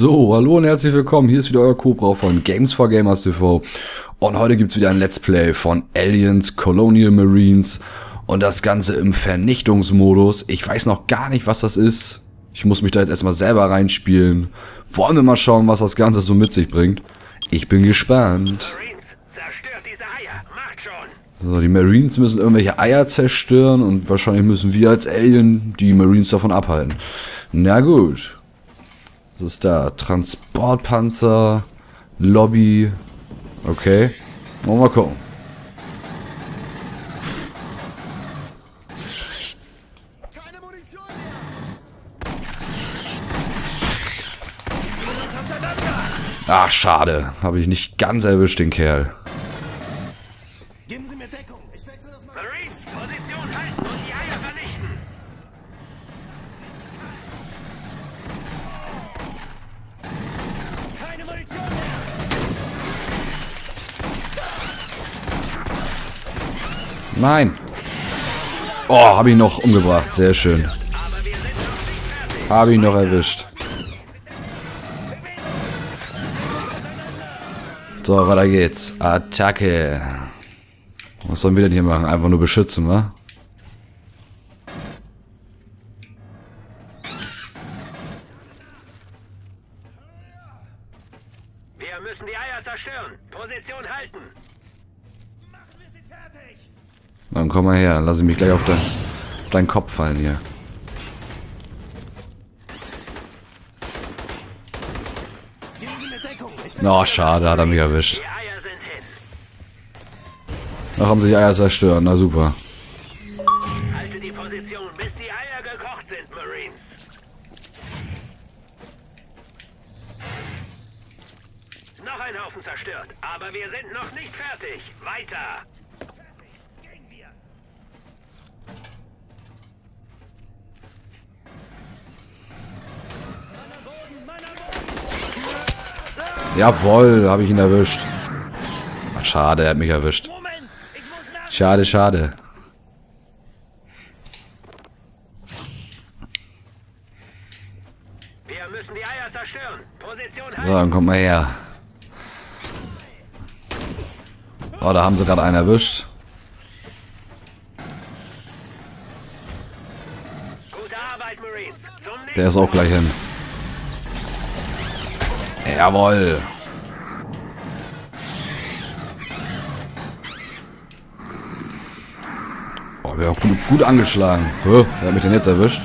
So, hallo und herzlich willkommen. Hier ist wieder euer Cobra von Games for Gamers TV. Und heute gibt's wieder ein Let's Play von Aliens Colonial Marines. Und das Ganze im Vernichtungsmodus. Ich weiß noch gar nicht, was das ist. Ich muss mich da jetzt erstmal selber reinspielen. Wollen wir mal schauen, was das Ganze so mit sich bringt. Ich bin gespannt. Marines, zerstört diese Eier. Macht schon. So, die Marines müssen irgendwelche Eier zerstören und wahrscheinlich müssen wir als Alien die Marines davon abhalten. Na gut. Was ist da? Transportpanzer, Lobby. Okay. Wollen wir mal gucken. Ah, schade. Habe ich nicht ganz erwischt, den Kerl. Nein. Oh, habe ich noch umgebracht. Sehr schön. Habe ich noch erwischt. So, weiter geht's. Attacke. Was sollen wir denn hier machen? Einfach nur beschützen, wa? Wir müssen die Eier zerstören. Position halten. Machen wir sie fertig. Dann komm mal her, dann lass ich mich gleich auf, dein, auf deinen Kopf fallen hier. Oh, schade, hat er mich erwischt. Da haben die Eier zerstört, na super. Halte die Position, bis die Eier gekocht sind, Marines. Noch ein Haufen zerstört, aber wir sind noch nicht fertig. Weiter. Jawohl, habe ich ihn erwischt. Ach, schade, er hat mich erwischt. Schade, schade. So, dann kommt mal her. Oh, da haben sie gerade einen erwischt. Der ist auch gleich hin. Jawohl. Oh, wir haben gut, gut angeschlagen. Hä? Wer hat mich denn jetzt erwischt?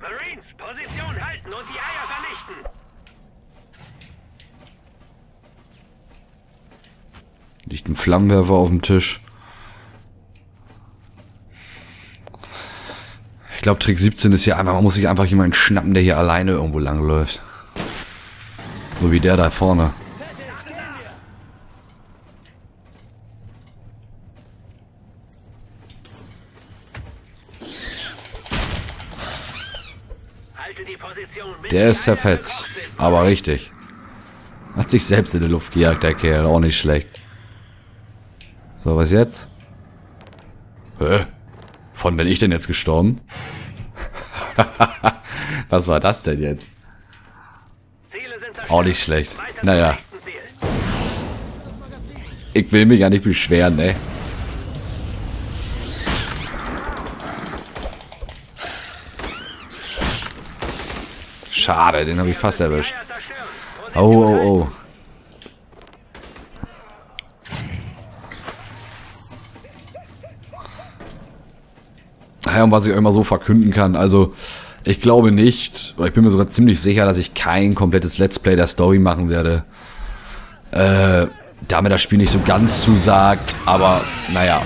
Marines, Position halten und die Eier vernichten. Liegt ein Flammenwerfer auf dem Tisch. Glaube, Trick 17 ist hier einfach, man muss sich einfach jemanden schnappen, der hier alleine irgendwo langläuft. So wie der da vorne. Der ist zerfetzt. Aber richtig. Hat sich selbst in die Luft gejagt, der Kerl. Auch nicht schlecht. So, was jetzt? Hä? Von bin ich denn jetzt gestorben? was war das denn jetzt? Auch nicht schlecht. Naja. Ich will mich ja nicht beschweren, ne? Schade, den habe ich fast erwischt. Oh, oh, oh. Und was ich euch mal so verkünden kann, also ich glaube nicht, oder ich bin mir sogar ziemlich sicher, dass ich kein komplettes Let's Play der Story machen werde. Äh, da mir das Spiel nicht so ganz zusagt, aber naja,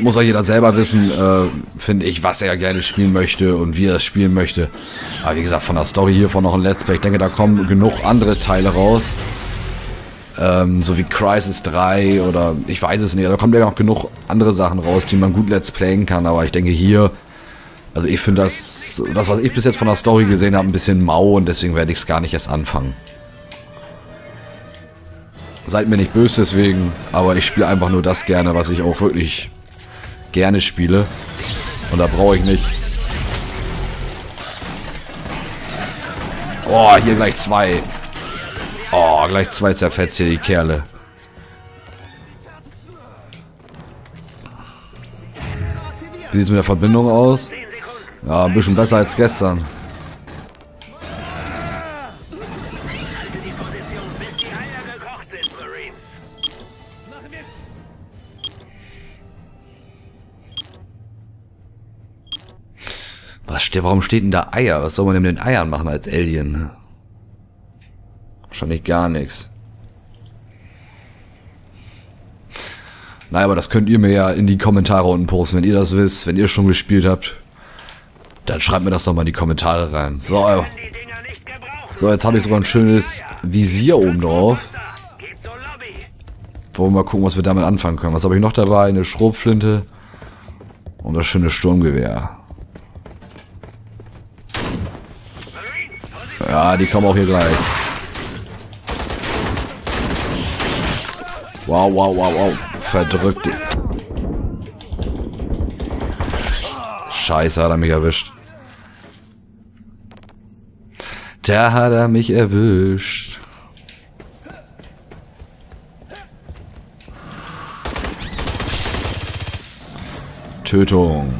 muss ja jeder selber wissen, äh, finde ich, was er gerne spielen möchte und wie er es spielen möchte. Aber wie gesagt, von der Story hiervon noch ein Let's Play. Ich denke, da kommen genug andere Teile raus. Ähm, so wie Crisis 3 oder ich weiß es nicht. Da kommen ja noch genug andere Sachen raus, die man gut Let's Playen kann. Aber ich denke hier, also ich finde das, das, was ich bis jetzt von der Story gesehen habe, ein bisschen mau und deswegen werde ich es gar nicht erst anfangen. Seid mir nicht böse deswegen, aber ich spiele einfach nur das gerne, was ich auch wirklich gerne spiele. Und da brauche ich nicht. Oh, hier gleich zwei. Oh, gleich zwei zerfetzt hier die Kerle. Wie sieht es mit der Verbindung aus? 10 Sekunden. Ja, ein bisschen besser als gestern. Was steht, warum steht denn da Eier? Was soll man denn mit den Eiern machen als Alien? Wahrscheinlich gar nichts. Naja, aber das könnt ihr mir ja in die Kommentare unten posten, wenn ihr das wisst, wenn ihr schon gespielt habt. Dann schreibt mir das doch mal in die Kommentare rein. So, gebrauchen. so jetzt habe ich sogar ein schönes Visier oben drauf. Wollen wir mal gucken, was wir damit anfangen können. Was habe ich noch dabei? Eine Schrotflinte und das schöne Sturmgewehr. Ja, die kommen auch hier gleich. Wow, wow, wow, wow. Verdrückt. die- Scheiße, hat er mich erwischt. Da hat er mich erwischt. Tötung.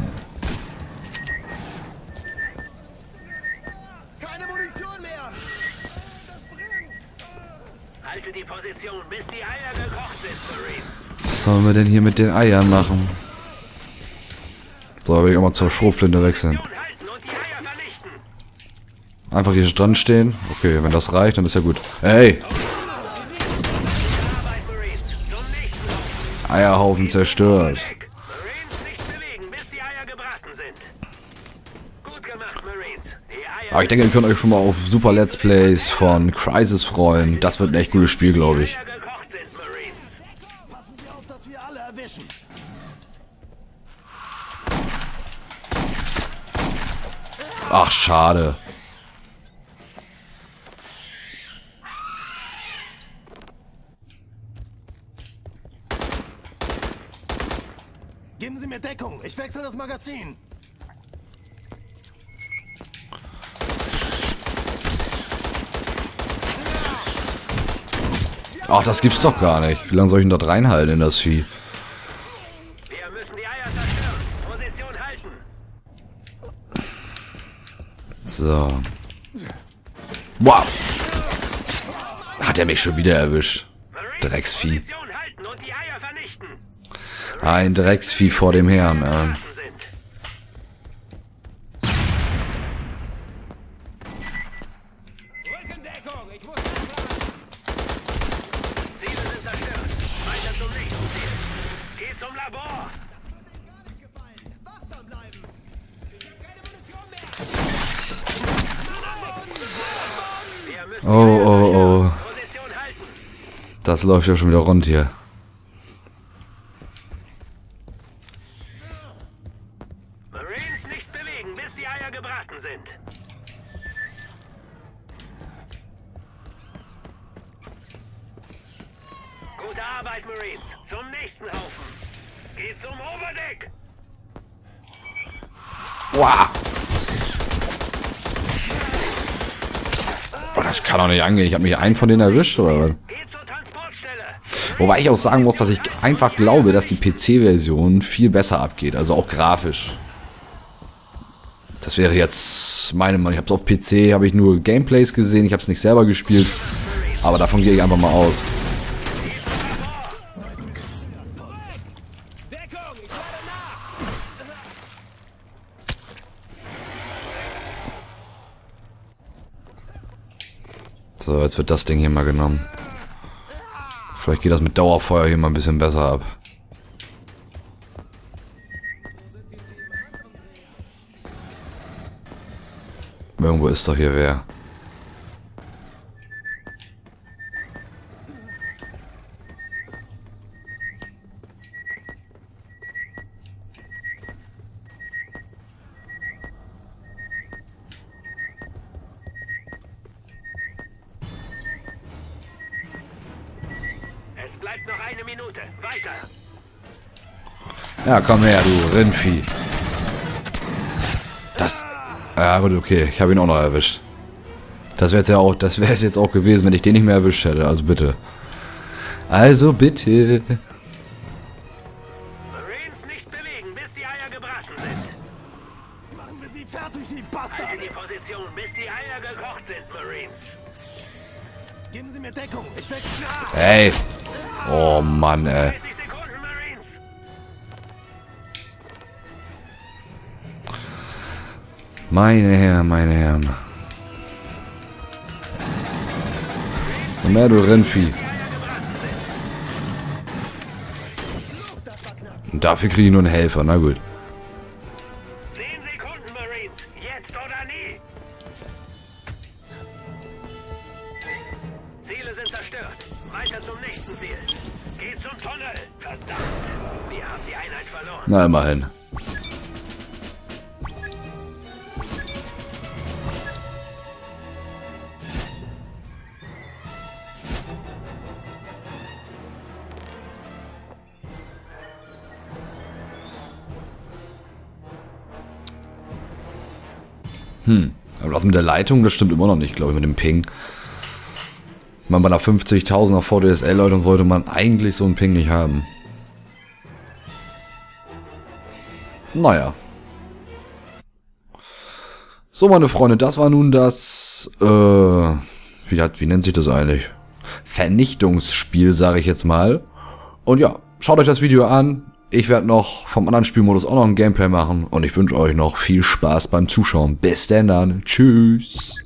Halte die Position, bis die Eier gekocht sind, Marines. Was sollen wir denn hier mit den Eiern machen? So, will ich auch mal zur Schrotflinte wechseln. Einfach hier dran stehen. Okay, wenn das reicht, dann ist ja gut. Hey. Eierhaufen zerstört. Aber ich denke, ihr könnt euch schon mal auf super Let's Plays von Crisis freuen. Das wird ein echt gutes Spiel, glaube ich. Ach, schade. Geben Sie mir Deckung. Ich wechsle das Magazin. Ach, das gibt's doch gar nicht. Wie lange soll ich denn dort reinhalten in das Vieh? Wir müssen die Eier zerstören. Position halten. So. Wow. Hat er mich schon wieder erwischt. Drecksvieh. Ein Drecksvieh vor dem Herrn. Ähm. Geht zum Labor. Oh, oh, oh. Position halten. Das läuft ja schon wieder rund hier. Marines nicht bewegen, bis die Eier gebraten sind. Gute Arbeit, Marines. Zum nächsten Haufen. Geht zum Oberdeck. Wow. Oh, das kann doch nicht angehen. Ich habe mich einen von denen erwischt, oder was? Wobei ich auch sagen muss, dass ich einfach glaube, dass die PC-Version viel besser abgeht. Also auch grafisch. Das wäre jetzt meine Meinung. Ich habe es auf PC, habe ich nur Gameplays gesehen. Ich habe es nicht selber gespielt. Aber davon gehe ich einfach mal aus. So, jetzt wird das Ding hier mal genommen. Vielleicht geht das mit Dauerfeuer hier mal ein bisschen besser ab. Irgendwo ist doch hier wer. Es bleibt noch eine Minute. Weiter. Ja, komm her, du Rindvieh. Das... Ja gut, okay. Ich habe ihn auch noch erwischt. Das wäre ja auch, das wäre es jetzt auch gewesen, wenn ich den nicht mehr erwischt hätte. Also bitte. Also bitte. Marines nicht bewegen, bis die Eier gebraten sind. Machen wir sie fertig, die Halte Bastarde! die Position, bis die Eier gekocht sind, Marines. Geben Sie mir Deckung. Ich wechsle. Ah! Ey. Oh Mann, ey. 30 Sekunden, Marines. Meine Herren, meine Herren. Komm her, du Rindvieh. Und dafür kriege ich nur einen Helfer, na gut. Weiter zum nächsten Ziel. Geht zum Tunnel. Verdammt. Wir haben die Einheit verloren. Na, immerhin. Hm, aber das mit der Leitung, das stimmt immer noch nicht, glaube ich, mit dem Ping. Man bei einer 50.000er VDSL-Leitung sollte man eigentlich so einen Ping nicht haben. Naja. So, meine Freunde, das war nun das, äh, wie, hat, wie nennt sich das eigentlich? Vernichtungsspiel, sage ich jetzt mal. Und ja, schaut euch das Video an. Ich werde noch vom anderen Spielmodus auch noch ein Gameplay machen. Und ich wünsche euch noch viel Spaß beim Zuschauen. Bis denn dann. Tschüss.